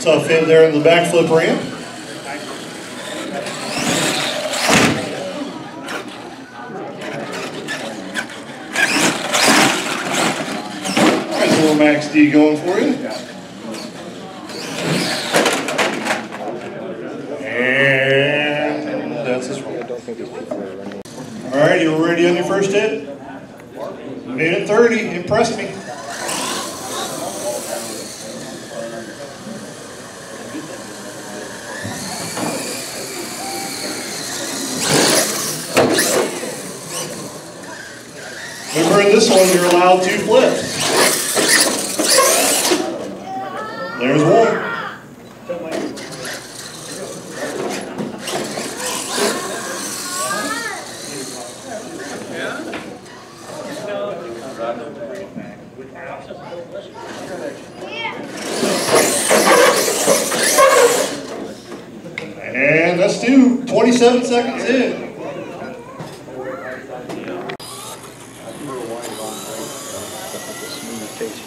Tough hit there in the backflip ramp. A little Max D going for you. And that's his roll. All right, you ready on your first hit? Minute 30, impressed me. Remember in this one, you're allowed two flips. There's one. And that's two. 27 seconds in.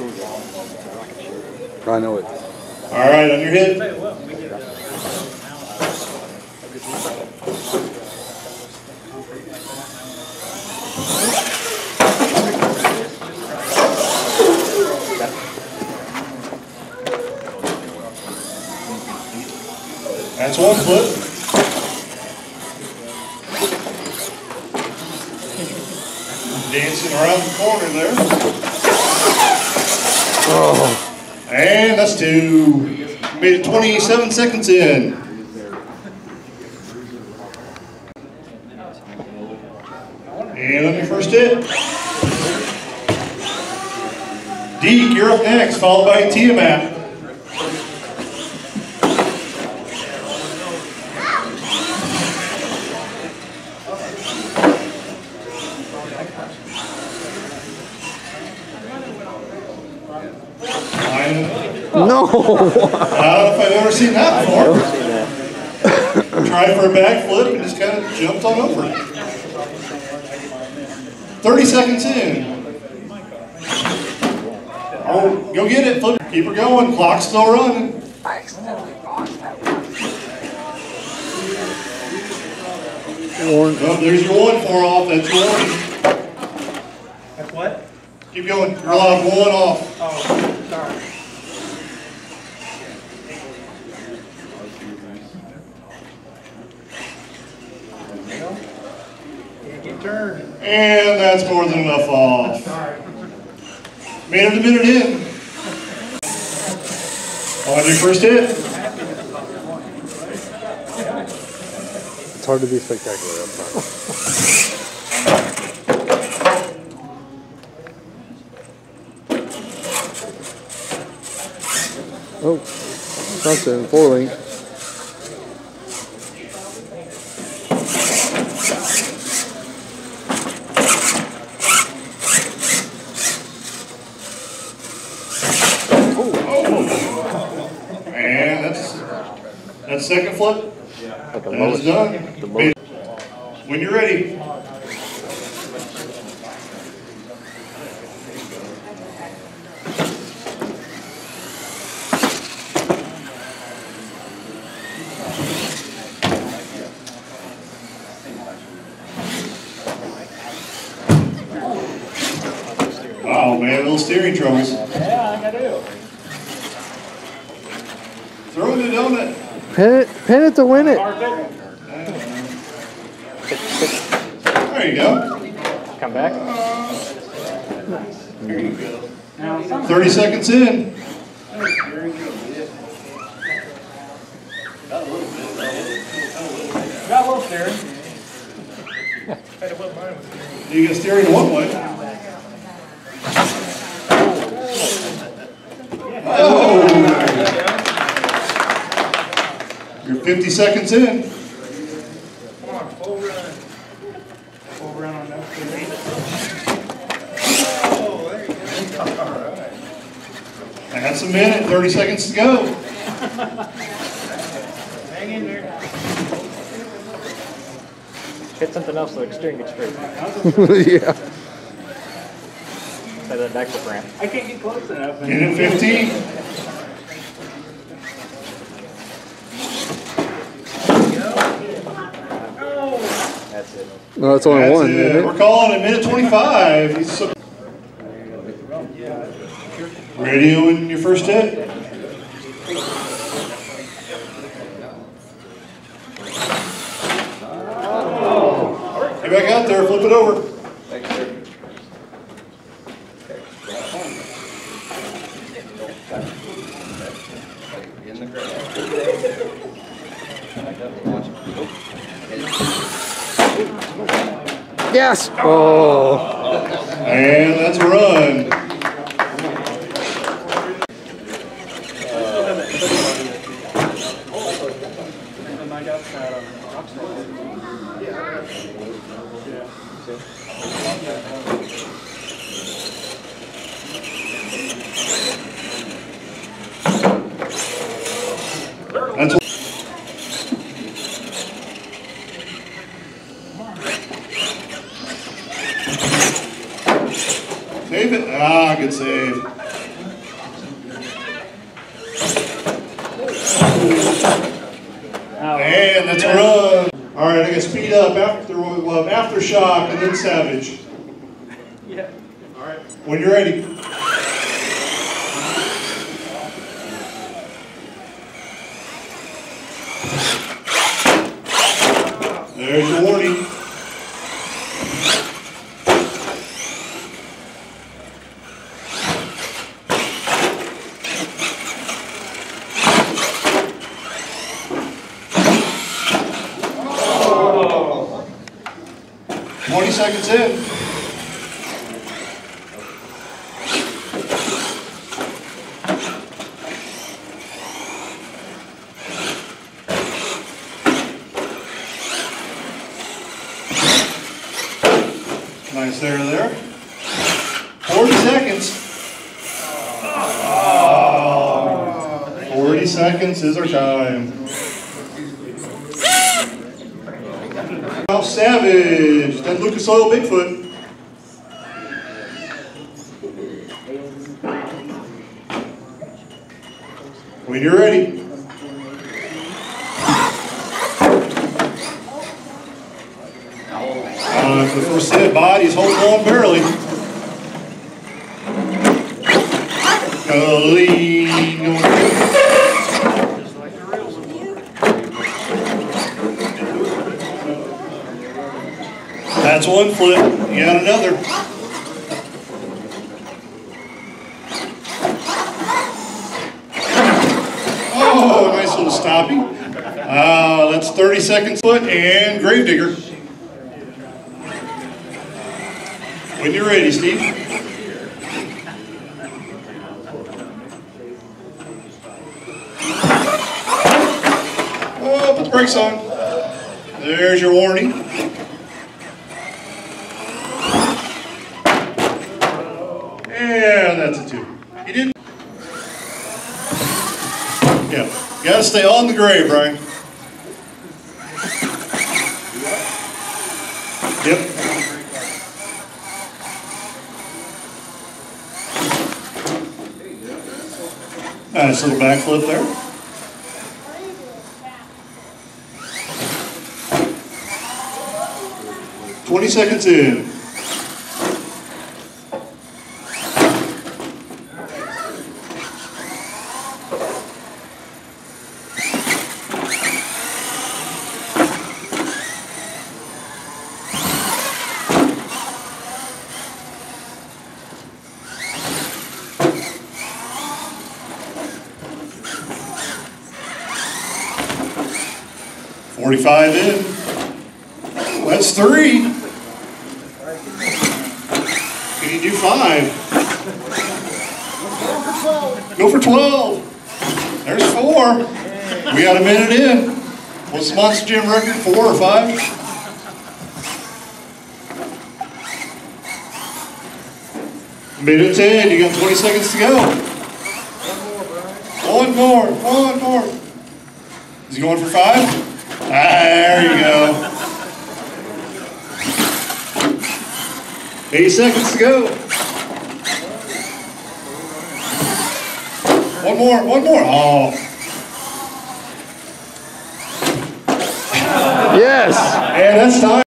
I know it. All right, on your hit. That's one flip. Dancing around the corner there. Oh. And that's two. Made it 27 seconds in. And on your first hit. Deke, you're up next, followed by Tiamat. I No! I don't know if I've ever seen that before. Tried for a backflip and just kind of jumped on over it. 30 seconds in. Oh, go get it. Flip. Keep her going. Clock's still running. Warren. Oh, there's your one four off. That's your one. That's what? Keep going. You're allowed one off. Oh, sorry. Can't get turned. And that's more than enough off. Made it a minute in. On oh, your first hit. It's hard to be spectacular up front. Oh, something, four link. And that's, that's second flip. Like the That is lowest. done. When you're ready. Wow, man, little steering troubles. Yeah, I do. Throw in the donut. Pin it, pin it to win it. There you go. Come back. 30 seconds in. Got a little steering. You get steering one way. 50 seconds in. Come on, full run. Full run on that. Oh, there you go. All right. That's a minute, 30 seconds to go. Hang in there. Hit something else so the steering gets straight. yeah. Play that backflip ramp. I can't get close enough. In at 15. That's it. No, it's only That's one, it. We're calling it minute 25. He's so- Ready your first hit? Get back out there, flip it over. Yes! Oh, And a run. Save it. Ah, good save. And that's a run. All right, I got speed up. After we'll have aftershock and then savage. Yeah. All right. When you're ready. 20 seconds in. Nice there, there. 40 seconds. Oh. 40 seconds is our time. Ralph Savage, then Lucas Oil Bigfoot. When you're ready. Uh, the first hit, body's holding on barely. Uh, lean, going Just like the real one. That's one flip. You got another. Oh, nice little stopping. Uh, that's 30 seconds foot and Gravedigger. When you're ready, Steve. Oh, put the brakes on. There's your warning. And that's a two. You didn't. Yeah, gotta stay on the grave, Brian. Yep. Nice little backflip there. Twenty seconds in. Forty-five in. That's three. Can you do five? Go for twelve. There's four. We got a minute in. What's the Monster Jam record? Four or five? Minute ten. You got twenty seconds to go. One more. One more. One more. Is he going for five? there you go. Eight seconds to go. One more, one more. Oh. Yes. And that's time.